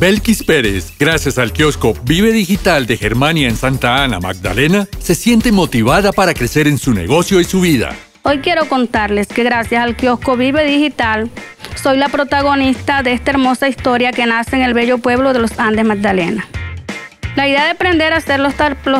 Belkis Pérez, gracias al kiosco Vive Digital de Germania en Santa Ana, Magdalena, se siente motivada para crecer en su negocio y su vida. Hoy quiero contarles que gracias al kiosco Vive Digital soy la protagonista de esta hermosa historia que nace en el bello pueblo de los Andes Magdalena. La idea de aprender a hacer los,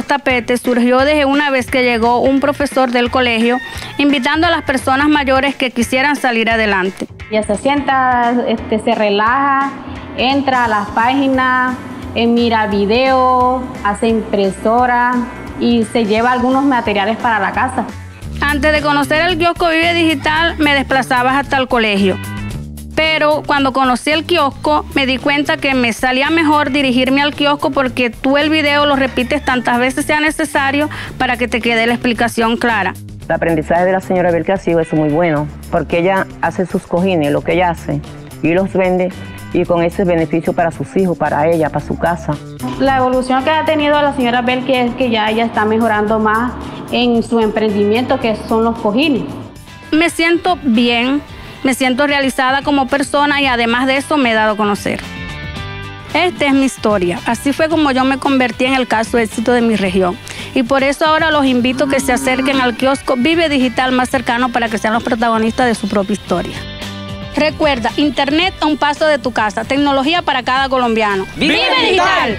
tapetes surgió desde una vez que llegó un profesor del colegio invitando a las personas mayores que quisieran salir adelante. Ya se sienta, este, se relaja entra a las páginas, eh, mira video, hace impresora y se lleva algunos materiales para la casa. Antes de conocer el kiosco Vive Digital me desplazaba hasta el colegio. Pero cuando conocí el kiosco me di cuenta que me salía mejor dirigirme al kiosco porque tú el video lo repites tantas veces sea necesario para que te quede la explicación clara. El aprendizaje de la señora Belka ha sido muy bueno porque ella hace sus cojines, lo que ella hace, y los vende y con ese beneficio para sus hijos, para ella, para su casa. La evolución que ha tenido la señora Belke es que ya ella está mejorando más en su emprendimiento que son los cojines. Me siento bien, me siento realizada como persona y además de eso me he dado a conocer. Esta es mi historia. Así fue como yo me convertí en el caso de éxito de mi región. Y por eso ahora los invito a que se acerquen al kiosco Vive Digital más cercano para que sean los protagonistas de su propia historia. Recuerda, Internet a un paso de tu casa, tecnología para cada colombiano. ¡Vive, digital!